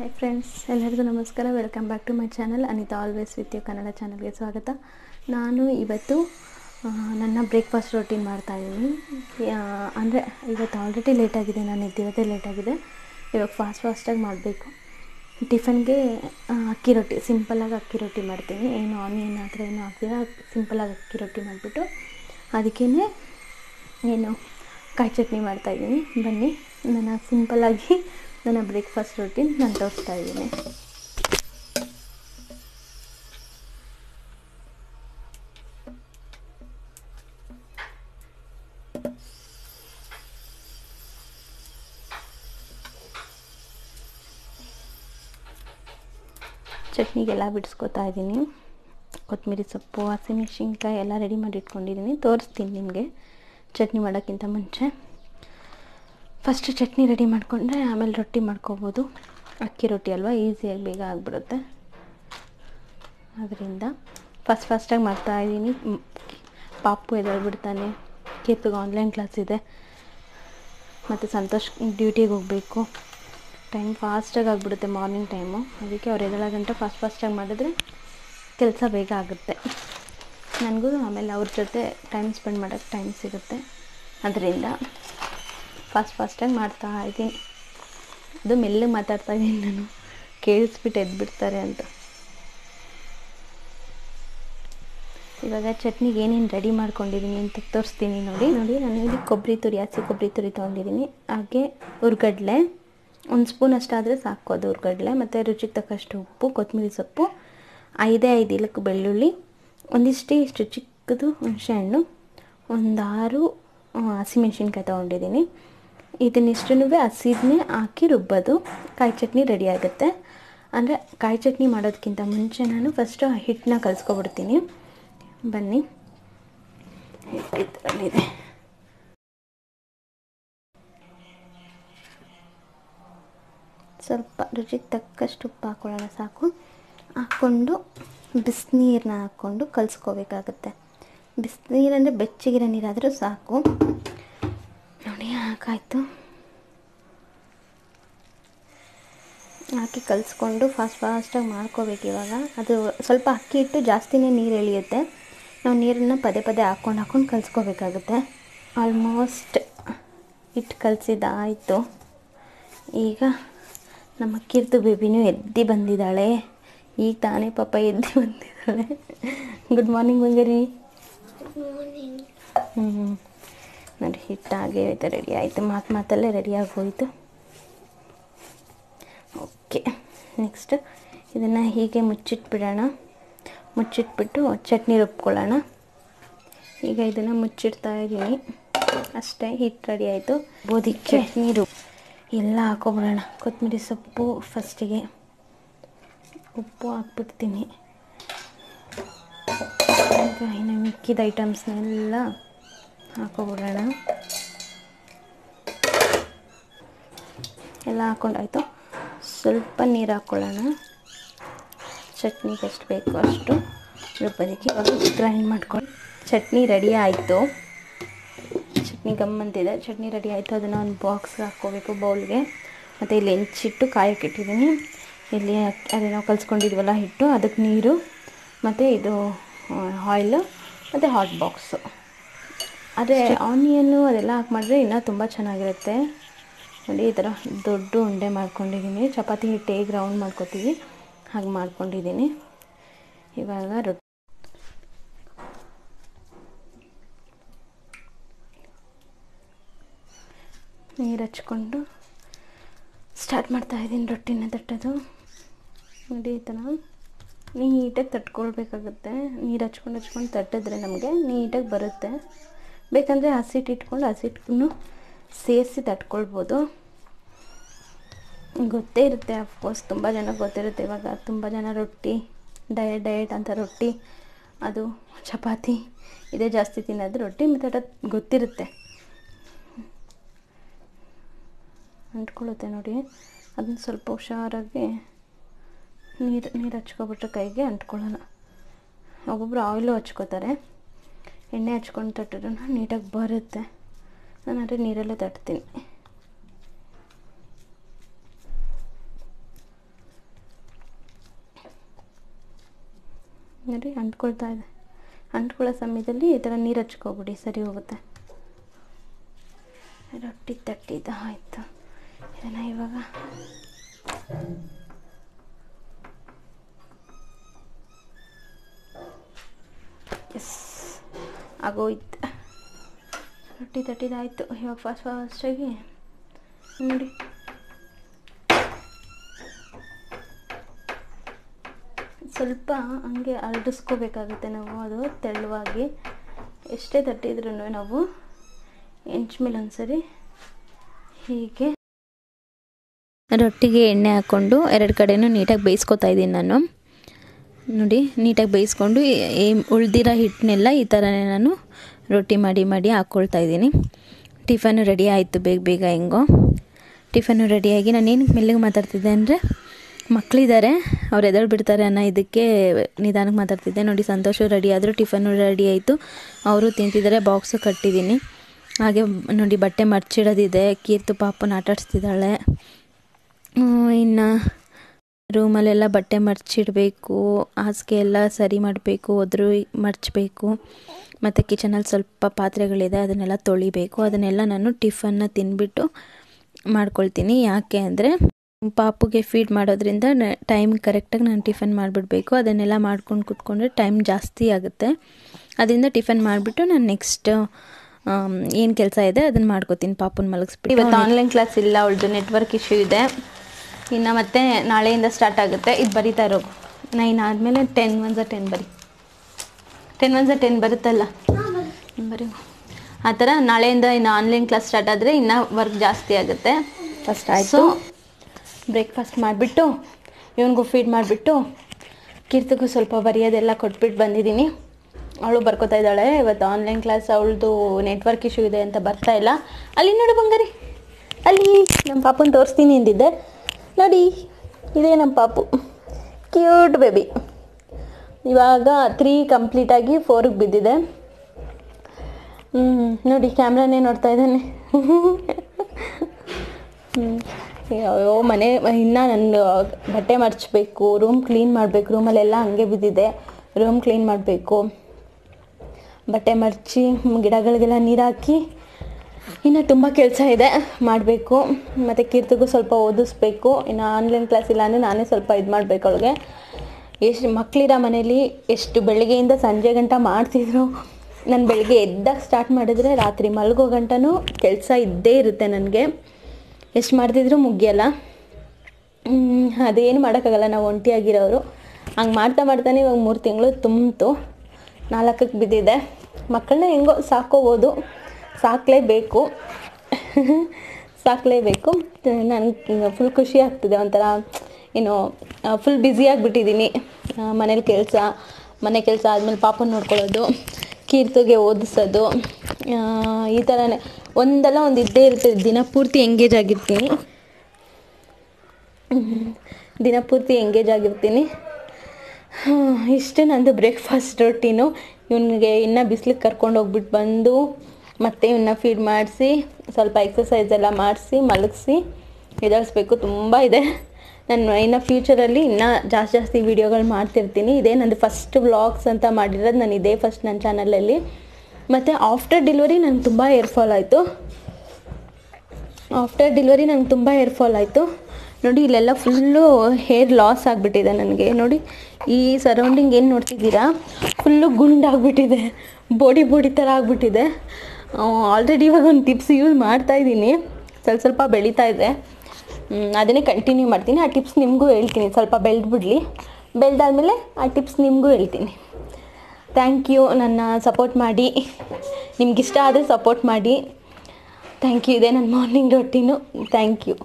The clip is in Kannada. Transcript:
ಹಾಯ್ ಫ್ರೆಂಡ್ಸ್ ಎಲ್ಲರಿಗೂ ನಮಸ್ಕಾರ. Welcome back to my channel Anita always with you Kannada ಚಾನಲ್ಗೆ ಸ್ವಾಗತ. ನಾನು ಇವತ್ತು ನನ್ನ ಬ್ರೇಕ್ಫಾಸ್ಟ್ ರೊಟೀನ್ ಮಾಡ್ತಾಯಿದ್ದೀನಿ ಅಂದರೆ ಇವತ್ತು ಆಲ್ರೆಡಿ ಲೇಟಾಗಿದೆ ನಾನು ಎದ್ದಿರೋದೇ ಲೇಟಾಗಿದೆ ಇವಾಗ ಫಾಸ್ಟ್ ಫಾಸ್ಟಾಗಿ ಮಾಡಬೇಕು. ಟಿಫನ್ಗೆ ಅಕ್ಕಿ ರೊಟ್ಟಿ ಸಿಂಪಲಾಗಿ ಅಕ್ಕಿ ರೊಟ್ಟಿ ಮಾಡ್ತೀನಿ. ಏನು ಆನಿಯನ್ ಆ ಥರ ಏನು ಹಾಕ್ತೀರ ಸಿಂಪಲಾಗಿ ಅಕ್ಕಿ ರೊಟ್ಟಿ ಮಾಡಿಬಿಟ್ಟು ಅದಕ್ಕೇ ಏನು ಕಾಯಿ ಚಟ್ನಿ ಮಾಡ್ತಾಯಿದ್ದೀನಿ ಬನ್ನಿ, ನನ್ನ ಸಿಂಪಲ್ಲಾಗಿ ನನ್ನ ಬ್ರೇಕ್ಫಾಸ್ಟ್ ರೊಟೀನ್ ನಾನು ತೋರಿಸ್ತಾ ಇದ್ದೀನಿ. ಚಟ್ನಿಗೆಲ್ಲ ಬಿಡಿಸ್ಕೊತಾ ಇದ್ದೀನಿ. ಕೊತ್ತಂಬರಿ ಸೊಪ್ಪು ಹಸಿಮೆಣಸಿನ್ಕಾಯಿ ಎಲ್ಲ ರೆಡಿ ಮಾಡಿ ಇಟ್ಕೊಂಡಿದ್ದೀನಿ. ತೋರಿಸ್ತೀನಿ ನಿಮಗೆ. ಚಟ್ನಿ ಮಾಡೋಕ್ಕಿಂತ ಮುಂಚೆ. ಫಸ್ಟ್ ಚಟ್ನಿ ರೆಡಿ ಮಾಡಿಕೊಂಡ್ರೆ ಆಮೇಲೆ ರೊಟ್ಟಿ ಮಾಡ್ಕೋಬೋದು. ಅಕ್ಕಿ ರೊಟ್ಟಿ ಅಲ್ವಾ ಈಸಿಯಾಗಿ ಬೇಗ ಆಗಿಬಿಡುತ್ತೆ. ಅದರಿಂದ ಫಸ್ಟ್ ಫಾಸ್ಟಾಗಿ ಮಾಡ್ತಾಯಿದ್ದೀನಿ ಪಾಪು ಎದ್ದೇಳ್ಬಿಡ್ತಾನೆ ಕೀರ್ತಿಗೆ ಆನ್ಲೈನ್ ಕ್ಲಾಸ್ ಇದೆ. ಮತ್ತು ಸಂತೋಷ್ ಡ್ಯೂಟಿಗೆ ಹೋಗಬೇಕು. ಟೈಮ್ ಫಾಸ್ಟಾಗಿ ಆಗಿಬಿಡುತ್ತೆ ಮಾರ್ನಿಂಗ್ ಟೈಮು ಅದಕ್ಕೆ ಅವ್ರು ಎದ್ದೇಳೋ ಗಂಟೆ ಫಾಸ್ಟ್ ಫಾಸ್ಟಾಗಿ ಮಾಡಿದ್ರೆ ಕೆಲಸ ಬೇಗ ಆಗುತ್ತೆ. ನನಗೂ ಆಮೇಲೆ ಅವ್ರ ಜೊತೆ ಟೈಮ್ ಸ್ಪೆಂಡ್ ಮಾಡೋಕ್ಕೆ ಟೈಮ್ ಸಿಗುತ್ತೆ. ಅದರಿಂದ ಫಾಸ್ಟ್ ಫಾಸ್ಟಾಗಿ ಮಾಡ್ತಾ ಇದ್ದೀನಿ. ಅದು ಮೆಲ್ಲಗೆ ಮಾತಾಡ್ತಾ ಇದ್ದೀನಿ ನಾನು. ಕೇಳಿಸ್ಬಿಟ್ಟು ಎದ್ಬಿಡ್ತಾರೆ ಅಂತ. ಇವಾಗ ಚಟ್ನಿಗೆ ಏನೇನು ರೆಡಿ ಮಾಡ್ಕೊಂಡಿದ್ದೀನಿ ಅಂತ ತೋರಿಸ್ತೀನಿ ನೋಡಿ. ನೋಡಿ ನಾನು ಇಲ್ಲಿ ಕೊಬ್ಬರಿ ತುರಿ ಹಸಿ ಕೊಬ್ಬರಿ ತುರಿ ತೊಗೊಂಡಿದ್ದೀನಿ. ಹಾಗೆ ಹುರ್ಗಡ್ಲೆ ಒಂದು ಸ್ಪೂನ್ ಅಷ್ಟಾದರೆ ಸಾಕು ಅದು ಹುರ್ಗಡ್ಲೆ ಮತ್ತು ರುಚಿಗೆ ತಕ್ಕಷ್ಟು ಉಪ್ಪು ಕೊತ್ತಂಬರಿ ಸೊಪ್ಪು ಐದೇ ಐದು ಇಲಕ್ಕೆ ಬೆಳ್ಳುಳ್ಳಿ ಒಂದಿಷ್ಟೇ ಇಷ್ಟು ಚಿಕ್ಕದು ಹುಣಸೆಹಣ್ಣು ಒಂದು ಆರು ಆ, ಹಸಿಮೆಣ್ಸಿನ್ಕಾಯಿ ತೊಗೊಂಡಿದ್ದೀನಿ. ಇದನ್ನಿಷ್ಟನ್ನು ಹಸಿದನ್ನೇ ಹಾಕಿ ರುಬ್ಬೋದು. ಕಾಯಿ ಚಟ್ನಿ ರೆಡಿ ಆಗುತ್ತೆ. ಅಂದರೆ ಕಾಯಿ ಚಟ್ನಿ ಮಾಡೋದಕ್ಕಿಂತ ಮುಂಚೆ ನಾನು ಫಸ್ಟು ಹಿಟ್ಟನ್ನ ಕಲಿಸ್ಕೊಬಿಡ್ತೀನಿ. ಬನ್ನಿ. ಇದರಲ್ಲಿದೆ. ಸ್ವಲ್ಪ ರುಚಿಗೆ ತಕ್ಕಷ್ಟು ಉಪ್ಪು ಹಾಕೊಳ್ಳೋಣ ಸಾಕು. ಹಾಕ್ಕೊಂಡು ಬಿಸಿನೀರನ್ನ ಹಾಕ್ಕೊಂಡು ಕಲಿಸ್ಕೋಬೇಕಾಗತ್ತೆ. ಬಿಸಿನೀರಂದರೆ ಬೆಚ್ಚಗಿರೋ ನೀರಾದರೂ ಸಾಕು. ನೋಡಿ ಹಾಕಾಯ್ತು ಹಾಕಿ ಕಲಿಸ್ಕೊಂಡು ಫಾಸ್ಟ್ ಫಾಸ್ಟಾಗಿ ಮಾಡ್ಕೋಬೇಕು ಇವಾಗ. ಅದು ಸ್ವಲ್ಪ ಅಕ್ಕಿ ಇಟ್ಟು ಜಾಸ್ತಿನೇ ನೀರು ಎಳೆಯುತ್ತೆ. ನಾವು ನೀರನ್ನು ಪದೇ ಪದೇ ಹಾಕ್ಕೊಂಡು ಹಾಕ್ಕೊಂಡು ಕಲಿಸ್ಕೋಬೇಕಾಗುತ್ತೆ. ಆಲ್ಮೋಸ್ಟ್ ಇಟ್ಟು ಕಲಸಿದ್ದಾಯಿತು. ಈಗ ನಮ್ಮ ಅಕ್ಕಿರ್ದು ಬೇಬಿನೂ ಎದ್ದು ಬಂದಿದ್ದಾಳೆ. ಈಗ ತಾನೇ ಪಾಪ ಎದ್ದು ಬಂದಿದ್ದಾಳೆ. ಗುಡ್ ಮಾರ್ನಿಂಗ್ ಬಂಗಾರಿ ಹ್ಞೂ ನೋಡಿ ಹಿಟ್ಟಾಗೇ ಹಾಗೆ ಆಯ್ತು ರೆಡಿ ಆಯಿತು. ಮಾತು ಮಾತಲ್ಲೇ ರೆಡಿ ಆಗೋಯ್ತು. ಓಕೆ ನೆಕ್ಸ್ಟ್ ಇದನ್ನು ಹೀಗೆ ಮುಚ್ಚಿಟ್ಬಿಡೋಣ. ಮುಚ್ಚಿಟ್ಬಿಟ್ಟು ಚಟ್ನಿ ರುಬ್ಕೊಳ್ಳೋಣ. ಈಗ ಇದನ್ನು ಮುಚ್ಚಿಡ್ತಾ ಇದ್ದೀನಿ. ಅಷ್ಟೇ ಹಿಟ್ಟು ರೆಡಿ ಆಯಿತು. ಗೋಧಿ ಚಟ್ನಿ ರುಬ್ ಎಲ್ಲ ಹಾಕೊಬಿಡೋಣ. ಕೊತ್ತಂಬರಿ ಸೊಪ್ಪು ಫಸ್ಟಿಗೆ ಉಪ್ಪು ಹಾಕ್ಬಿಡ್ತೀನಿ. ಈಗ ಇನ್ನು ಮಿಕ್ಕಿದ ಐಟಮ್ಸ್ನೆಲ್ಲ ಹಾಕೊಬಿಡೋಣ ಎಲ್ಲ ಹಾಕೊಂಡಾಯಿತು. ಸ್ವಲ್ಪ ನೀರು ಹಾಕ್ಕೊಳ್ಳೋಣ ಚಟ್ನಿ ಎಷ್ಟು ಬೇಕು ಅಷ್ಟು. ರುಬ್ಬದಕ್ಕೆ ಇವಾಗ ಗ್ರೈಂಡ್ ಮಾಡ್ಕೊಂಡು ಚಟ್ನಿ ರೆಡಿ ಆಯಿತು. ಚಟ್ನಿ ಗಮ್ಮಂತಿದೆ ಚಟ್ನಿ ರೆಡಿ ಆಯಿತು. ಅದನ್ನು ಒಂದು ಬಾಕ್ಸ್ಗೆ ಹಾಕ್ಕೋಬೇಕು ಬೌಲ್ಗೆ. ಮತ್ತು ಇಲ್ಲಿ ಹೆಂಚಿಟ್ಟು ಕಾಯಕ್ಕೆ ಇಟ್ಟಿದ್ದೀನಿ. ಇಲ್ಲಿ ಅದೇ ನಾವು ಕಲಿಸ್ಕೊಂಡಿದ್ವಲ್ಲ ಹಿಟ್ಟು. ಅದಕ್ಕೆ ನೀರು, ಮತ್ತು ಇದು ಆಯಿಲು ಮತ್ತು ಹಾಟ್ ಬಾಕ್ಸು ಅದೇ ಆನಿಯನ್ನು ಅದೆಲ್ಲ ಹಾಕಿ ಮಾಡಿದ್ರೆ ಇನ್ನೂ ತುಂಬ ಚೆನ್ನಾಗಿರುತ್ತೆ. ನೋಡಿ ಈ ಥರ ದೊಡ್ಡ ಉಂಡೆ ಮಾಡ್ಕೊಂಡಿದ್ದೀನಿ. ಚಪಾತಿ ಹಿಟ್ಟೇ ಗ್ರೌಂಡ್ ರೌಂಡ್ ಮಾಡ್ಕೊತೀವಿ. ಹಾಗೆ ಮಾಡ್ಕೊಂಡಿದ್ದೀನಿ. ಇವಾಗ ರೊಟ್ಟಿ ನೀರು ಹಚ್ಕೊಂಡು ಸ್ಟಾರ್ಟ್ ಮಾಡ್ತಾ ಇದ್ದೀನಿ ರೊಟ್ಟಿನ ತಟ್ಟೋದು. ನೋಡಿ ಈ ಥರ ನೀಟಾಗಿ ತಟ್ಕೊಳ್ಬೇಕಾಗುತ್ತೆ. ನೀರು ಹಚ್ಕೊಂಡು ಹಚ್ಕೊಂಡು ತಟ್ಟಿದ್ರೆ ನಮಗೆ ನೀಟಾಗಿ ಬರುತ್ತೆ. ಬೇಕಂದರೆ ಹಸಿಟ್ಟು ಇಟ್ಕೊಂಡು ಹಸಿಟ್ಟನ್ನು ಸೇರಿಸಿ ತಟ್ಕೊಳ್ಬೋದು. ಗೊತ್ತೇ ಇರುತ್ತೆ ಅಫ್ಕೋರ್ಸ್ ತುಂಬ ಜನ ಗೊತ್ತಿರುತ್ತೆ ಇವಾಗ. ತುಂಬ ಜನ ರೊಟ್ಟಿ ಡಯಟ್ ಡಯಟ್ ಅಂತ ರೊಟ್ಟಿ, ಅದು ಚಪಾತಿ, ಇದೇ ಜಾಸ್ತಿ ತಿನ್ನೋದು ರೊಟ್ಟಿ, ಮತ್ತು ಗೊತ್ತಿರುತ್ತೆ. ಅಂಟ್ಕೊಳ್ಳುತ್ತೆ ನೋಡಿ. ಅದನ್ನ ಸ್ವಲ್ಪ ಹುಷಾರಾಗಿ ನೀರು ನೀರು ಹಚ್ಕೊಬಿಟ್ರೆ ಕೈಗೆ ಅಂಟ್ಕೊಳ್ಳೋಣ. ಒಬ್ಬೊಬ್ರು ಆಯಿಲು ಹಚ್ಕೋತಾರೆ. ಎಣ್ಣೆ ಹಚ್ಕೊಂಡು ತಟ್ಟಿದ್ರು ನೀಟಾಗಿ ಬರುತ್ತೆ. ನಾನು ಅದೇ ನೀರಲ್ಲೇ ತಟ್ತೀನಿ. ನೋಡಿ, ಅಂಟ್ಕೊಳ್ತಾ ಇದೆ. ಅಂಟ್ಕೊಳ್ಳೋ ಸಮಯದಲ್ಲಿ ಈ ಥರ ನೀರು ಹಚ್ಕೊಬಿಡಿ, ಸರಿ ಹೋಗುತ್ತೆ. ರೊಟ್ಟಿ ತಟ್ಟಿದ ಆಯಿತು. ಇದನ್ನು ಇವಾಗ ಆಗೋಯ್ತು ರೊಟ್ಟಿ ತಟ್ಟಿದಾಯಿತು ಇವಾಗ ಫಾಸ್ಟ್ ಫಾಸ್ಟಾಗಿ ನೋಡಿ. ಸ್ವಲ್ಪ ಹಂಗೆ ಅರಡಿಸ್ಕೋಬೇಕಾಗುತ್ತೆ ನಾವು. ಅದು ತೆಳುವಾಗಿ. ಎಷ್ಟೇ ತಟ್ಟಿದ್ರೂ ನಾವು ಮೇಲೆ ಒಂದ್ಸರಿ ಹೀಗೆ ರೊಟ್ಟಿಗೆ ಎಣ್ಣೆ ಹಾಕ್ಕೊಂಡು ಎರಡು ಕಡೆಯೂ ನೀಟಾಗಿ ಬೇಯಿಸ್ಕೊತಾ ಇದ್ದೀನಿ ನಾನು. ನೋಡಿ, ನೀಟಾಗಿ ಬೇಯಿಸ್ಕೊಂಡು ಉಳ್ದಿರೋ ಹಿಟ್ಟನ್ನೆಲ್ಲ ಈ ಥರನೇ ನಾನು ರೊಟ್ಟಿ ಮಾಡಿ ಮಾಡಿ ಹಾಕ್ಕೊಳ್ತಾ ಇದ್ದೀನಿ. ಟಿಫನು ರೆಡಿ ಆಯಿತು ಬೇಗ ಬೇಗ ಹೆಂಗೋ. ಟಿಫನು ರೆಡಿಯಾಗಿ ನಾನು ಏನಕ್ಕೆ ಮೆಲ್ಲಿಗೆ ಮಾತಾಡ್ತಿದ್ದೆ ಅಂದರೆ ಮಕ್ಕಳಿದ್ದಾರೆ ಅವ್ರು ಎದಳು ಬಿಡ್ತಾರೆ ಅನ್ನೋ ಇದಕ್ಕೆ ನಿಧಾನಕ್ಕೆ ಮಾತಾಡ್ತಿದ್ದೆ. ನೋಡಿ, ಸಂತೋಷ ರೆಡಿ ಆದರೂ ಟಿಫನು ರೆಡಿ ಆಯಿತು. ಅವರು ತಿಂತಿದ್ದಾರೆ ಬಾಕ್ಸು ಕಟ್ಟಿದ್ದೀನಿ. ಹಾಗೆ ನೋಡಿ, ಬಟ್ಟೆ ಮರ್ಚಿಡೋದಿದೆ, ಕೀರ್ತು ಪಾಪನ ಆಟಾಡಿಸ್ತಿದ್ದಾಳೆ. ಇನ್ನು ರೂಮಲ್ಲೆಲ್ಲ ಬಟ್ಟೆ ಮರ್ಚಿಡಬೇಕು, ಹಾಸಿಗೆ ಎಲ್ಲ ಸರಿ ಮಾಡಬೇಕು, ಒದ್ರು ಮರ್ಚಬೇಕು. ಮತ್ತು ಕಿಚನಲ್ಲಿ ಸ್ವಲ್ಪ ಪಾತ್ರೆಗಳಿದೆ, ಅದನ್ನೆಲ್ಲ ತೊಳಿಬೇಕು. ಅದನ್ನೆಲ್ಲ ನಾನು ಟಿಫನ್ನ ತಿನ್ಬಿಟ್ಟು ಮಾಡ್ಕೊಳ್ತೀನಿ. ಯಾಕೆ ಅಂದರೆ, ಪಾಪುಗೆ ಫೀಡ್ ಮಾಡೋದ್ರಿಂದ ಟೈಮ್ ಕರೆಕ್ಟಾಗಿ ನಾನು ಟಿಫನ್ ಮಾಡಿಬಿಡ್ಬೇಕು. ಅದನ್ನೆಲ್ಲ ಮಾಡ್ಕೊಂಡು ಕುತ್ಕೊಂಡ್ರೆ ಟೈಮ್ ಜಾಸ್ತಿ ಆಗುತ್ತೆ. ಅದರಿಂದ ಟಿಫನ್ ಮಾಡಿಬಿಟ್ಟು ನಾನು ನೆಕ್ಸ್ಟ್ ಏನು ಕೆಲಸ ಇದೆ ಅದನ್ನು ಮಾಡ್ಕೋತೀನಿ ಪಾಪುನ ಮಲಗಿಸ್ಬಿಟ್ಟು. ಇವತ್ತು ಆನ್ಲೈನ್ ಕ್ಲಾಸ್ ಇಲ್ಲ, ಅವಳದು ನೆಟ್ವರ್ಕ್ ಇಶ್ಯೂ ಇದೆ. ಇನ್ನು ಮತ್ತೆ ನಾಳೆಯಿಂದ ಸ್ಟಾರ್ಟ್ ಆಗುತ್ತೆ. ಇದು ಬರೀತಾ ಇರೋದು ನೈನ್ ಆದಮೇಲೆ ಟೆನ್ ಒನ್ಸ ಟೆನ್ ಬರಿ. ಟೆನ್ ಒನ್ಸ ಟೆನ್ ಬರುತ್ತಲ್ಲ? ಬರಿ. ಆ ಥರ ನಾಳೆಯಿಂದ ಇನ್ನು ಆನ್ಲೈನ್ ಕ್ಲಾಸ್ ಸ್ಟಾರ್ಟ್ ಆದರೆ ಇನ್ನೂ ವರ್ಕ್ ಜಾಸ್ತಿ ಆಗುತ್ತೆ. ಫಸ್ಟ್ ಆಯಿತು. ಬ್ರೇಕ್ಫಾಸ್ಟ್ ಮಾಡಿಬಿಟ್ಟು ಇವನಿಗೂ ಫೀಡ್ ಮಾಡಿಬಿಟ್ಟು ಕೀರ್ತಿಗೂ ಸ್ವಲ್ಪ ಬರೆಯೋದೆಲ್ಲ ಕೊಟ್ಬಿಟ್ಟು ಬಂದಿದ್ದೀನಿ. ಅವಳು ಬರ್ಕೋತಾ ಇದ್ದಾಳೆ. ಇವತ್ತು ಆನ್ಲೈನ್ ಕ್ಲಾಸ್ ಅವಳದು ನೆಟ್ವರ್ಕ್ ಇಶ್ಯೂ ಇದೆ ಅಂತ ಬರ್ತಾ ಇಲ್ಲ. ಅಲ್ಲಿ ನೋಡು ಬಂಗಾರಿ. ಅಲ್ಲಿ ನಮ್ಮ ಪಾಪನ ತೋರಿಸ್ತೀನಿ ಅಂದಿದ್ದೆ. ನೋಡಿ ಇದೇ ನಮ್ಮ ಪಾಪು. Cute baby. ಇವಾಗ ತ್ರೀ ಕಂಪ್ಲೀಟಾಗಿ ಫೋರಿಗೆ ಬಿದ್ದಿದೆ. ನೋಡಿ, ಕ್ಯಾಮ್ರಾನೇ ನೋಡ್ತಾ ಇದ್ದಾನೆ. ಅಯ್ಯೋ, ಮನೆ, ಇನ್ನೂ ನನ್ನ ಬಟ್ಟೆ ಮರ್ಚಬೇಕು, ರೂಮ್ ಕ್ಲೀನ್ ಮಾಡಬೇಕು, ರೂಮಲ್ಲೆಲ್ಲ ಹಂಗೆ ಬಿದ್ದಿದೆ. ರೂಮ್ ಕ್ಲೀನ್ ಮಾಡಬೇಕು. ಬಟ್ಟೆ ಮರ್ಚಿ, ಗಿಡಗಳಿಗೆಲ್ಲ ನೀರು ಹಾಕಿ ಇನ್ನು ತುಂಬ ಕೆಲಸ ಇದೆ, ಮಾಡಬೇಕು. ಮತ್ತು ಕೀರ್ತಿಗೂ ಸ್ವಲ್ಪ ಓದಿಸ್ಬೇಕು. ಇನ್ನು ಆನ್ಲೈನ್ ಕ್ಲಾಸ್ ಇಲ್ಲ ಅಂದರೆ ನಾನೇ ಸ್ವಲ್ಪ ಇದು ಮಾಡಬೇಕು ಅವಳಿಗೆ. ಎಷ್ಟು ಮಕ್ಕಳಿರ ಮನೇಲಿ ಎಷ್ಟು ಬೆಳಗ್ಗೆಯಿಂದ ಸಂಜೆ ಗಂಟ ಮಾಡ್ತಿದ್ರು. ನಾನು ಬೆಳಗ್ಗೆ ಎದ್ದಾಗ ಸ್ಟಾರ್ಟ್ ಮಾಡಿದ್ರೆ ರಾತ್ರಿ ಮಲಗೋ ಗಂಟನೂ ಕೆಲಸ ಇದ್ದೇ ಇರುತ್ತೆ ನನಗೆ. ಎಷ್ಟು ಮಾಡ್ತಿದ್ರು ಮುಗಿಯಲ್ಲ. ಅದೇನು ಮಾಡೋಕ್ಕಾಗಲ್ಲ, ನಾವು ಒಂಟಿಯಾಗಿರೋರು. ಹಂಗೆ ಮಾಡ್ತಾ ಮಾಡ್ತಾನೆ ಇವಾಗ ಮೂರು ತಿಂಗಳು ತುಂಬಿತು. ನಾಲ್ಕಕ್ಕೆ ಬಿದ್ದಿದೆ. ಮಕ್ಕಳನ್ನ ಹೆಂಗೋ ಸಾಕೋಬೋದು. ಸಾಕಲೇಬೇಕು. ಸಾಕಲೇಬೇಕು. ನನಗೆ ಫುಲ್ ಖುಷಿ ಆಗ್ತಿದೆ ಒಂಥರ, ಏನು ಫುಲ್ ಬ್ಯುಸಿಯಾಗಿಬಿಟ್ಟಿದ್ದೀನಿ ಮನೇಲಿ ಕೆಲಸ, ಮನೆ ಕೆಲಸ ಆದಮೇಲೆ ಪಾಪನ ನೋಡ್ಕೊಳ್ಳೋದು, ಕೀರ್ತಿಗೆ ಓದಿಸೋದು ಈ ಥರನೇ ಒಂದಲ್ಲ ಒಂದು ಇದ್ದೇ ಇರುತ್ತೆ. ದಿನ ಪೂರ್ತಿ ಎಂಗೇಜ್ ಆಗಿರ್ತೀನಿ. ದಿನ ಪೂರ್ತಿ ಎಂಗೇಜ್ ಆಗಿರ್ತೀನಿ. ಇಷ್ಟು ನಂದು ಬ್ರೇಕ್ಫಾಸ್ಟ್ ರೊಟ್ಟಿನು ಇವನಿಗೆ ಇನ್ನೂ ಬಿಸಿಲಿಗೆ ಕರ್ಕೊಂಡು ಹೋಗ್ಬಿಟ್ಟು ಬಂದು ಮತ್ತೆ ಇವನ್ನ ಫೀಡ್ ಮಾಡಿಸಿ, ಸ್ವಲ್ಪ ಎಕ್ಸಸೈಸ್ ಎಲ್ಲ ಮಾಡಿಸಿ, ಮಲಗಿಸಿ ಎದುರಿಸ್ಬೇಕು ತುಂಬ ಇದೆ. ನಾನು ಇನ್ನು ಫ್ಯೂಚರಲ್ಲಿ ಇನ್ನೂ ಜಾಸ್ತಿ ಜಾಸ್ತಿ ವೀಡಿಯೋಗಳು ಮಾಡ್ತಿರ್ತೀನಿ. ಇದೇ ನಂದು ಫಸ್ಟ್ ವ್ಲಾಗ್ಸ್ ಅಂತ ಮಾಡಿರೋದು. ನಾನು ಇದೇ ಫಸ್ಟ್ ನನ್ನ ಚಾನಲಲ್ಲಿ ಮತ್ತು ಆಫ್ಟರ್ ಡೆಲಿವರಿ ನನಗೆ ತುಂಬ ಏರ್ ಫಾಲ್ ಆಯಿತು. ಆಫ್ಟರ್ ಡೆಲಿವರಿ ನಂಗೆ ತುಂಬ ಹೇರ್ ಫಾಲ್ ಆಯಿತು. ನೋಡಿ, ಇಲ್ಲೆಲ್ಲ ಫುಲ್ಲು ಹೇರ್ ಲಾಸ್ ಆಗಿಬಿಟ್ಟಿದೆ ನನಗೆ. ನೋಡಿ, ಈ ಸರೌಂಡಿಂಗ್ ಏನು ನೋಡ್ತಿದ್ದೀರಾ? ಫುಲ್ಲು ಗುಂಡಾಗ್ಬಿಟ್ಟಿದೆ. ಬೋಡಿ ಬೋಡಿ ಥರ ಆಗಿಬಿಟ್ಟಿದೆ. ಆಲ್ರೆಡಿ ಇವಾಗ ಒಂದು ಟಿಪ್ಸ್ ಯೂಸ್ ಮಾಡ್ತಾ ಇದ್ದೀನಿ. ಸ್ವಲ್ಪ ಸ್ವಲ್ಪ ಬೆಳೀತಾ ಇದೆ. ಅದನ್ನೇ ಕಂಟಿನ್ಯೂ ಮಾಡ್ತೀನಿ. ಆ ಟಿಪ್ಸ್ ನಿಮಗೂ ಹೇಳ್ತೀನಿ. ಸ್ವಲ್ಪ ಬೆಳೆದ್ಬಿಡ್ಲಿ. ಬೆಳೆದಾದ್ಮೇಲೆ ಆ ಟಿಪ್ಸ್ ನಿಮಗೂ ಹೇಳ್ತೀನಿ. ಥ್ಯಾಂಕ್ ಯು ನನ್ನ ಸಪೋರ್ಟ್ ಮಾಡಿ. ನಿಮ್ಗಿಷ್ಟ ಆದರೆ ಸಪೋರ್ಟ್ ಮಾಡಿ. ಥ್ಯಾಂಕ್ ಯು ಇದೆ ನನ್ನ ಮಾರ್ನಿಂಗ್ ರೊಟ್ಟಿನು ಥ್ಯಾಂಕ್ ಯು